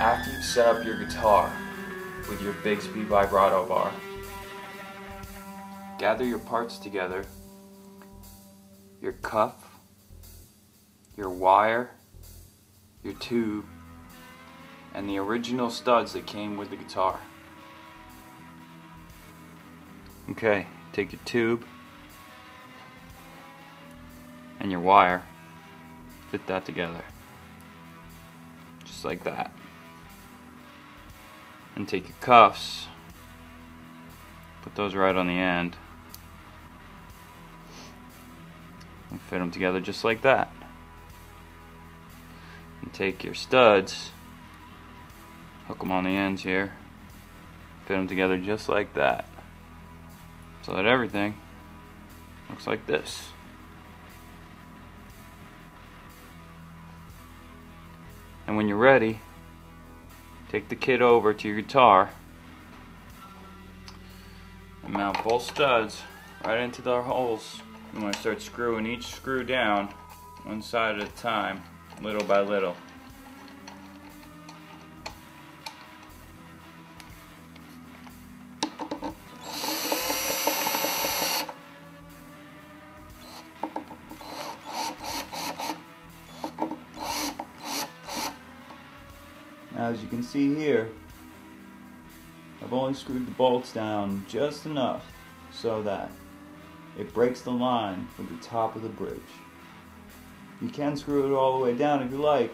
after you've set up your guitar with your Bigsby vibrato bar, gather your parts together, your cuff, your wire, your tube, and the original studs that came with the guitar. Okay, take your tube and your wire, fit that together. Just like that. And take your cuffs, put those right on the end, and fit them together just like that. And take your studs, hook them on the ends here, fit them together just like that. So that everything looks like this. And when you're ready, take the kit over to your guitar and mount both studs right into the holes. You want to start screwing each screw down one side at a time, little by little. As you can see here, I've only screwed the bolts down just enough so that it breaks the line with the top of the bridge. You can screw it all the way down if you like.